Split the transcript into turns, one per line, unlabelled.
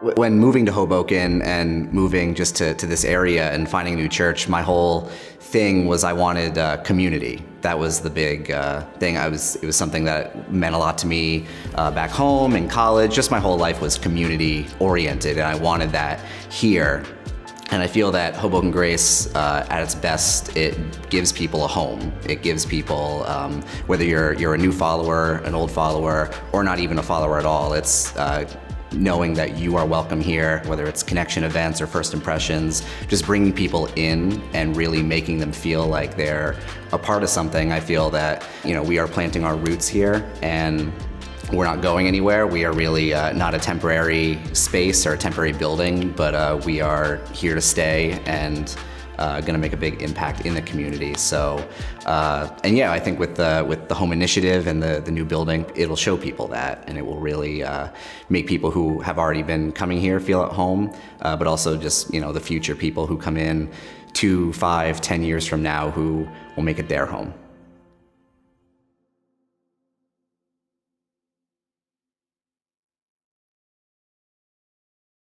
When moving to Hoboken and moving just to, to this area and finding a new church, my whole thing was I wanted uh, community. That was the big uh, thing. I was it was something that meant a lot to me uh, back home in college. Just my whole life was community oriented, and I wanted that here. And I feel that Hoboken Grace, uh, at its best, it gives people a home. It gives people, um, whether you're you're a new follower, an old follower, or not even a follower at all, it's uh, knowing that you are welcome here, whether it's connection events or first impressions, just bringing people in and really making them feel like they're a part of something. I feel that, you know, we are planting our roots here and we're not going anywhere. We are really uh, not a temporary space or a temporary building, but uh, we are here to stay and uh, going to make a big impact in the community. So, uh, and yeah, I think with the with the home initiative and the the new building, it'll show people that, and it will really uh, make people who have already been coming here feel at home, uh, but also just you know the future people who come in two, five, ten years from now who will make it their home.